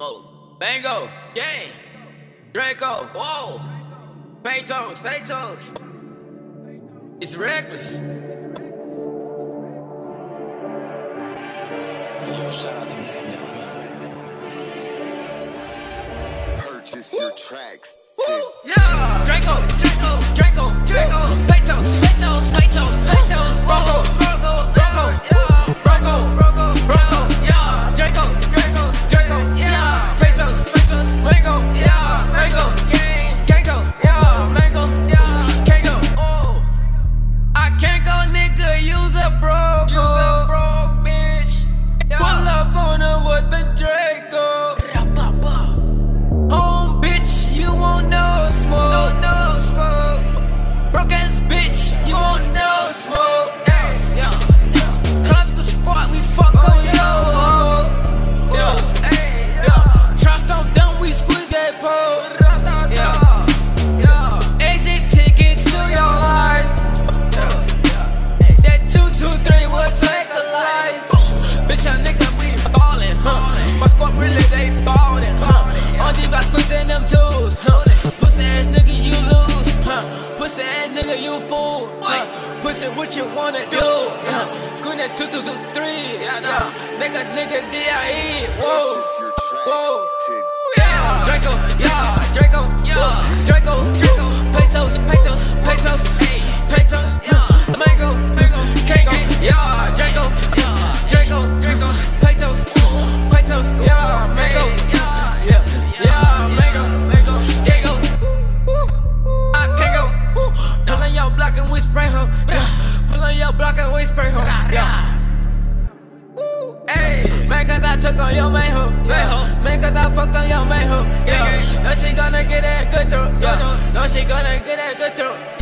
Oh, Bango, Gang, Draco, Whoa, Payton, Statos, It's reckless. Yo, shout out to Mac Diamond. Purchase Woo. your tracks. Woo. Yeah, Draco, Draco, Draco, Draco, Payton. Uh, pussy, what you wanna do? Yeah. Screw that two, two, two, three. Yeah, nah. Make a nigga D.I. On your main hoe, yeah. Man, cause I fucked on your main hoe, yeah. Know she gonna get that good through, yeah. Know she gonna get that good through.